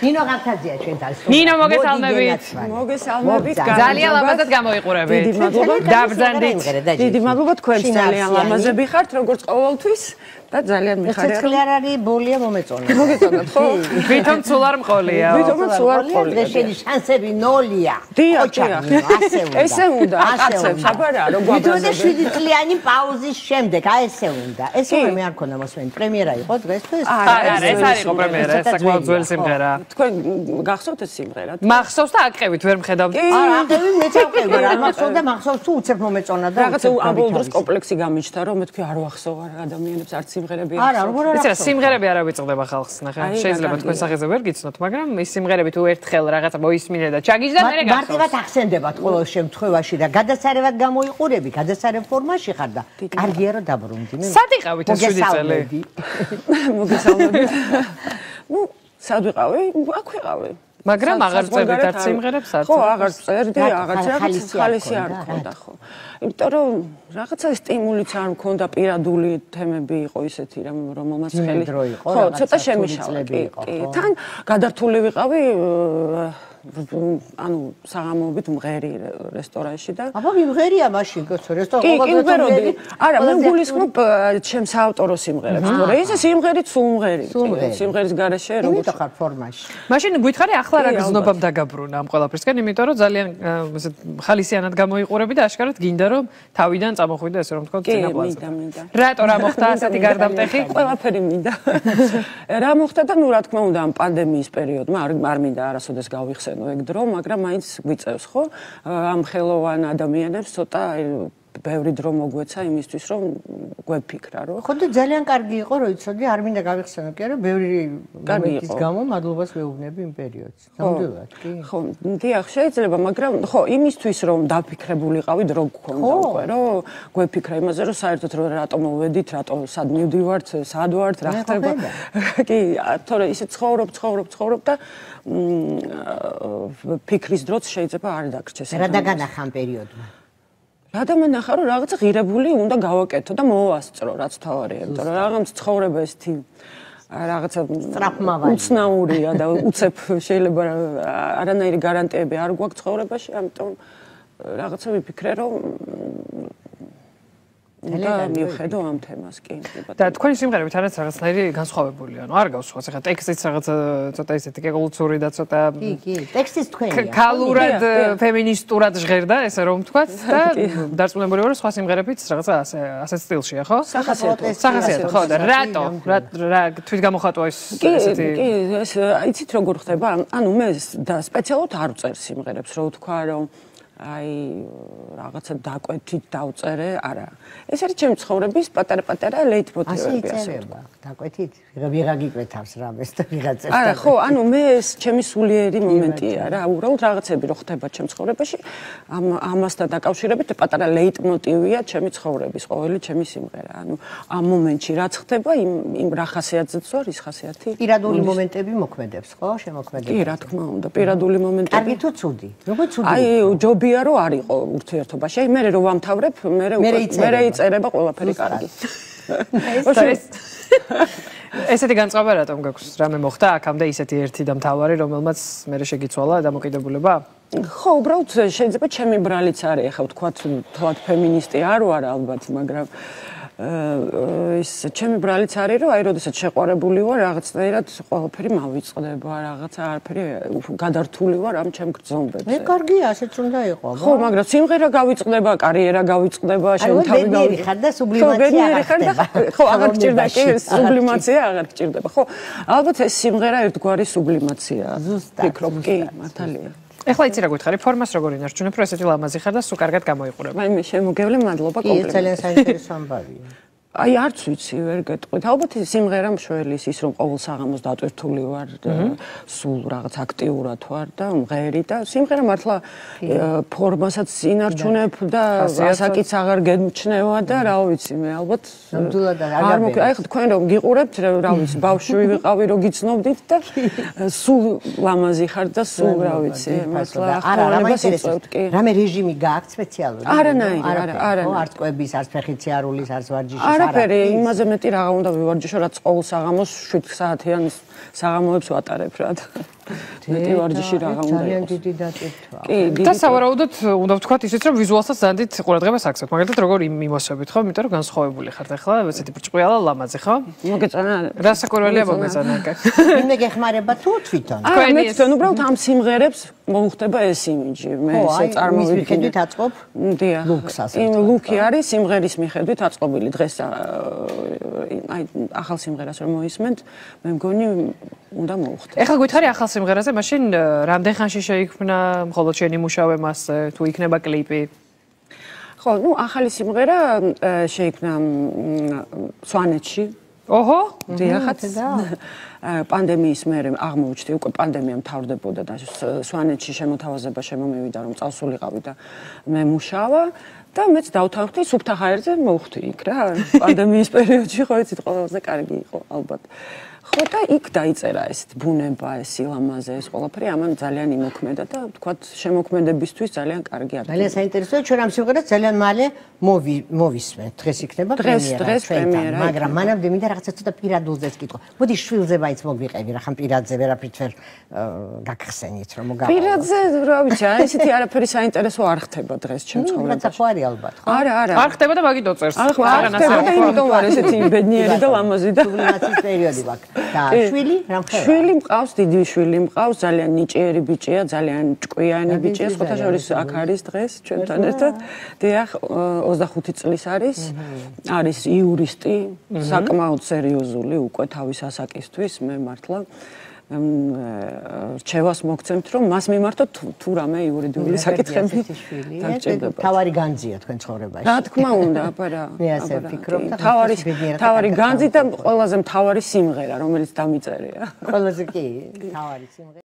ნინო გართაძია ჩვენთან. ნინო მოგესალმებით. მოგესალმებით. ძალიან ლამაზად გამოიყურებით. დიდი მადლობა. დაბრძანდით. დიდი მადლობა თქვენ ძალიან ლამაზები ხართ როგორც ყოველთვის. და ძალიან მიხარია. ცეცხლი არ არის, ბოლია მომეწონა. მოგეწონათ ხო? ვითომ ცულ არ მყოლია. ვითომ ცულ არ მყოლია. დღეშენი შანსები ნოლია. დიახ, ასე უნდა. ესე უნდა, აკაცებს, აბარა, რო გვაბაზები. ვითომ შვიდი წლიანი პაუზის შემდეგ, აი ესე უნდა. ესე მე არ მქონდა მოსვენი პრემიერა იყო დღეს თუ ეს? არა, ეს არ იყო პრემიერა, ეს საკმაოდ ძველი სიმღერა. თქვენ გახსოვთ ეს სიმღერა? მახსოვს და აკრევით, ვერ მხედავთ. არა, აკრევი მე წავყევი, რა მახსოვს და მახსოვს თუ უცებ მომეწონა და რაღაცა ამბოლ დროს კომპლექსი გამიჩნდა, რომ მე თქვი არ ვახსოვ არ ადამიანებს არც სიმღერები არ არა როგორ არა ვიცი რა სიმღერები არ ავიწყდება ხალხს ნახე. შეიძლება თქვენ სახეზე ვერ გიცნოთ მაგრამ ის სიმღერები თუ ერთხელ რაღაცა მოისმინე და ჩაგიჟდა მე გახსოვს მარტივად ახსენდებათ ყოველ შემთხვევაში და გადასარევად გამოიყურები გადასარევ ფორმაში ხარ და კარგია რომ დაბრუნდი. მე სად იყავით ეს 7 წელი მოგესალმებით ნუ სად ვიყავი? აქ ვიყავი მაგრამ აღარ წერდით არც სიმღერებს არც ხო აღარ წერდი აღარც რაღაც ხალისი არ მქონდა ხო. იმიტომ რომ რაღაცა სტიმულიც არ მქონდა პირადული თემები იყო ისეთი რომ რომელმაც ხელი ხო ცოტა შემიშალა კი თან გადართული ვიყავი ანუ საღამოობით მღერი რესტორანში და აბა მიმღერია მაშინ გოცო რესტორანი ყოველდღე არა მე გულისხმობ ჩემს ავტორო სიმღერებს თორე. ეს სიმღერით სუმღერი. სიმღერის garaშე როგორ იმიტომ ხარ ფორმაში. მაშინ გითხარი ახლა რა გზნობამ დაგაბრუნა ამ ყველაფერსკენ იმიტომ რომ ძალიან ესე ხალისიანად გამოიყურები და აშკარად გინდა რომ თავიდან წამოხვიდე ესე რომ თქვა წინა პლანზე რატო რა მოხდა ასეთი გარდამტეხი? ყველაფერი მინდა. რა მოხდა და ნუ რა თქმა უნდა ამ პანდემიის პერიოდმა არ არ მინდა არასოდეს გავიხსენო ახსენო ეგ დრო, მაგრამ მაინც გვიწევს ხო? ამ ხელოვან ადამიანებს ცოტა ბევრი დრო მოგვეცა იმისთვის რომ გვეფიქრა რომ ხო და ძალიან კარგი იყო რომ იცოდი არ მინდა გავიხსენო კი არა ბევრი მომენტის გამო მადლობას ვეუბნები იმ პერიოდს. ნამდვილად კი. ხო დიახ შეიძლება მაგრამ ხო იმისთვის რომ დაფიქრებულიყავი დრო გქონდა უკვე რომ გვეფიქრა იმაზე რომ საერთოდ რომ რატო მოვედით რატო სად მივდივართ სად ვართ რა ხდება. კი თორე ისე ცხოვრობ ცხოვრობ ცხოვრობ და ფიქრის დროც შეიძლება არ დაგრჩეს რა დაგანახა ამ პერიოდმა რა დამენახა რომ რაღაცა ღირებული უნდა გავაკეთო და მოვასწრო რაც თავარია იმიტომ რომ რაღაც ცხოვრება ესეთი რაღაცა სტრაფმავალი უცნაურია და უცებ შეიძლება არანაირი გარანტიები არ გვაქვს ცხოვრებაში ამიტომ რაღაცა ვიფიქრე რომ და მივხედო ამ თემას კი. და თქვენი სიმღერები თანაც რაღაცნაირი განსხვავებულია. ანუ არ გავს სხვა, ეხლა ტექსტიც რაღაც ცოტა ისეთი კეულცური და ცოტა კი, კი, ტექსტიც თქვენია. ქალურად ფემინისტურად ჟღერდა, ესე რომ ვთქვათ და დარწმუნებული ვარ, სხვა სიმღერებიც რაღაცა ასე ასე სტილშია, ხო? სახასიათო. სახასიათო, ხო, და რატო? რა რა თვით გამოხატვა ეს ესეთი კი, ეს იცით როგორ ხდება? ანუ მე და სპეციალურად არ ვწერ სიმღერებს, რო ვთქვა, რომ აი რაღაცა დაკვეთით დავწერე, არა. ეს არის ჩემი ცხოვრების პატარ-პატარა ლეიტმოტივები ასე ვთქვა. დაკვეთით, ვიღა გიკვეთავს რამეს და ვიღაცებს. არა, ხო, ანუ მე ეს ჩემი სულიერი მომენტია რა, უბრალოდ რაღაცები რო ხდება ჩემ ცხოვრებაში, ამ ამასთან დაკავშირებით პატარა ლეიტმოტივია ჩემი ცხოვრების, ყოველი ჩემი სიმღერა. ანუ ამ მომენტში რაც ხდება, იმ იმ რა ხასიათზეც ვარ, ის ხასიათი. პირადული მომენტები მოქმედებს, ხო, შემოქმედებს. კი, რა თქმა უნდა, პირადული მომენტები. კარგი თუ ცუდი? როგორ ცუდი? აი, ჯობი გია რომ არ იყო ურთიერთობაში. აი მე რო ვამთავრებ, მე მე იწერება ყველაფერი კარგი. ეს ესეთი განწყობა რატომ გაქვს? რამე მოხდა აქამდე ისეთი ერთი და მთავარი, რომელმაც მე შეგიცვალა დამოკიდებულება? ხო, უბრალოდ შეიძლება ჩემი ბრალიც არის, ახლა ვთქვათ, თვათ ფემინისტი არ ვარ ალბათ, მაგრამ ის ჩემი ბრალიც არის რომ აი როდესაც შეყვარებული ვარ რაღაცნაირად ყველაფერი მავიწყდება რაღაცა არაფერი გადართული ვარ ამ ჩემ გრძნობებზე. მე კარგია ასეც უნდა იყო ხო მაგრამ სიმღერა გავიწყდება კარიერა გავიწყდება შევთავი გავი ხარ და სუბლიმაცია ახერხდება ხო აღარ გჭირდა კი სუბლიმაცია აღარ გჭირდება. ხო ალბათ ეს სიმღერა ერთგვარი სუბლიმაცია. ფიქრობ კი მართალია ეხლა იცი რა გითხარი? ფორმას როგორ ინარჩუნებ რომ ესეთი ლამაზი ხარ და სულ კარგად გამოიყურებ. აი მე შემოგევლე მადლობა კომპლიმენტი. კი ძალიან საინტერესო ამბავია აი არც ვიცი ვერ გეტყვით. ალბათ სიმღერა მშველის ის რომ ყოველ საღამოს დატვირთული ვარ, სულ რაღაც აქტიურად ვარ და მღერი და სიმღერა მართლა ფორმასაც ინარჩუნებ და ასაკიც აღარ გემჩნევა და რა ვიცი მე ალბათ ნამდვილად არ მოკლე. აი თქვენ რომ გიყურებთ რა ვიცი ბავშვი ვიყავი რომ გიცნობდით და სულ ლამაზი ხარ და სულ რა ვიცი მართლა ახალებას იწევთ კი. რამე რეჟიმი გააქვთ სპეციალური? არანაირი არა არა. არც კვების, არც ფეხიციარულის, არც ვარჯიშის. არაფერი, იმაზე მეტი რაღა უნდა ვივარჯიშო, რაც ყოველ საღამოს 7 საათიან საღამოებს ვატარებ რა. მეტი ვარჯიში რაღა უნდა. ძალიან დიდი დატვირთვა. კი, და სავარაუდოდ უნდა ვთქვათ ისიც რომ ვიზუალსაც ზანდით ყურადღებას აქცევთ. მაგალითად როგორ იმოსებით ხო? იმიტომ რომ განსხვავებული ხართ ახლა, ესეთი ბრჭყვიალა ლამაზი ხო? მოგეწონა? რა საკურველია მოგეწონა კა? იმე გეხმარება თუ თვითონ? აა მე თვითონ უბრალოდ ამ სიმღერებს მოუხდება ეს იმიჯი. მე ესე წარმოვიდგინე. ის მიხედვით აწყობ? დიახ. ლუქს ასე. იმ ლუკი არის სიმღერის მიხედვით აწყობილი დღეს აი ახალ სიმღერას რომ მოისმენთ, მე მგონი უნდა მოუხდე. ეხლა გითხარი ახალ სიმღერაზე, მაშინ რამდენ ხანში შეიქმნა მხოლოდ შენი მუშავე მასზე, თუ იქნება კლიპი? ხო, ну ახალი სიმღერა შეიქმნა სვანეთში. ოჰო, დიახაც პანდემიის მერე აღმოჩნდი, უკვე პანდემია მთავრდებოდა და სვანეთში შემოთავაზება შემომივიდა, რომ წავსულიყავი და მე მუშავა და მეც დავთანხმდი სუფთა ჰაერზე მოვხდი იქ რა. პანდემიის პერიოდში ხო იცით ყველაზე კარგი იყო ალბათ. ხო და იქ დაიწერა ეს ბუნება, ეს სილამაზე, ეს ყველაფერი ამან ძალიან იმოქმედა და თქვა შემოქმედებისთვის ძალიან კარგი არის. ძალიან საინტერესოა, ჩვენ ამ სიმღერას ძალიან მალე მოვისმენთ. დღეს იქნება პრემიერა. დღეს პრემიერა. მაგრამ მანამდე მინდა რაღაცა ცოტა პირადულზეც კითხო. მოდი შვილზე მაინც მოგვიყევი, რა ხან პირადზე ვერაფრით ვერ გაგხსენით, რომ მოგავა. პირადზე, რა ვიცი, აი ესეთი არაფერი საინტერესო არ ხდება დღეს ჩემ ცხოვრებაში. რაღაცა ხო არის ალბათ, ხო? არა, არა. არ ხდება და მაგით ოწერს. არ ხდება და იმიტომ ვარ ესეთი ბედნიერი და ლამაზი და სუბლიმაციის პერიოდი ვაქვს. და შვილი რა მხევა? შვილი მყავს, დიდი შვილი მყავს, ძალიან ნიჭიერი ბიჭია, ძალიან ჭკვიანი ბიჭია, სხვათა შორის აქ არის დღეს ჩვენთან ერთად. დიახ, 25 წლის არის. არის იურისტი, საკმაოდ სერიოზული უკვე თავის ასაკისთვის, მე მართლა რჩევას მოგცემთ რომ მას მიმართოთ თუ რამე იურიდიული საკითხები დაგჭირდება. თავარი განძია თქვენ ცხოვრებაში. რა თქმა უნდა, აბა რა. მე ასე ვფიქრობ და თავარი თავარი განძი და ყველაზე მთავარი სიმღერა რომელიც დამიწერია. ყველაზე კი, თავარი სიმღერა